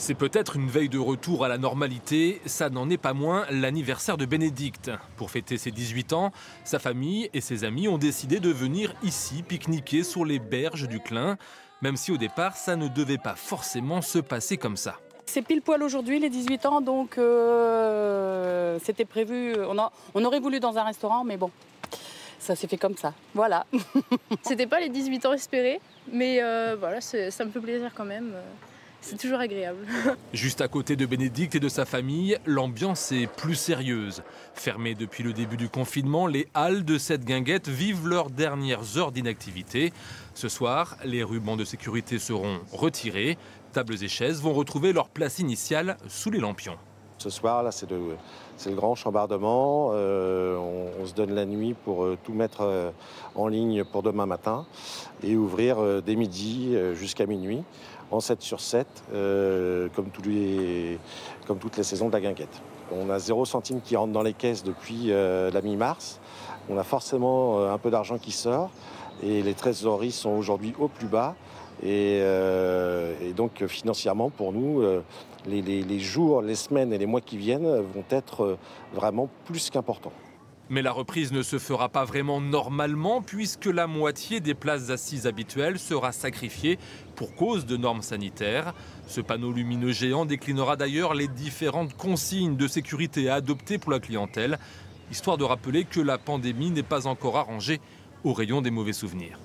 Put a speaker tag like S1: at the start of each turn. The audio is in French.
S1: C'est peut-être une veille de retour à la normalité, ça n'en est pas moins l'anniversaire de Bénédicte. Pour fêter ses 18 ans, sa famille et ses amis ont décidé de venir ici pique-niquer sur les berges du Clin, même si au départ ça ne devait pas forcément se passer comme ça.
S2: C'est pile poil aujourd'hui, les 18 ans, donc euh, c'était prévu. On, on aurait voulu dans un restaurant, mais bon, ça s'est fait comme ça. Voilà.
S3: C'était pas les 18 ans espérés, mais euh, voilà, ça me fait plaisir quand même. C'est toujours agréable.
S1: Juste à côté de Bénédicte et de sa famille, l'ambiance est plus sérieuse. Fermées depuis le début du confinement, les halles de cette guinguette vivent leurs dernières heures d'inactivité. Ce soir, les rubans de sécurité seront retirés. Tables et chaises vont retrouver leur place initiale sous les lampions.
S4: Ce soir, là, c'est le, grand chambardement. Euh, on, se donne la nuit pour euh, tout mettre euh, en ligne pour demain matin et ouvrir dès midi jusqu'à minuit en 7 sur 7, comme, toutes les saisons de la guinguette. On a 0 centime qui rentre dans les caisses depuis la mi-mars. On a forcément un peu d'argent qui sort et les trésoreries sont aujourd'hui au plus bas. Et, donc financièrement, pour nous, les, jours, les semaines et les mois qui viennent vont être euh, vraiment plus qu'importants.
S1: Mais la reprise ne se fera pas vraiment normalement puisque la moitié des places assises habituelles sera sacrifiée pour cause de normes sanitaires. Ce panneau lumineux géant déclinera d'ailleurs les différentes consignes de sécurité à adopter pour la clientèle, histoire de rappeler que la pandémie n'est pas encore arrangée au rayon des mauvais souvenirs.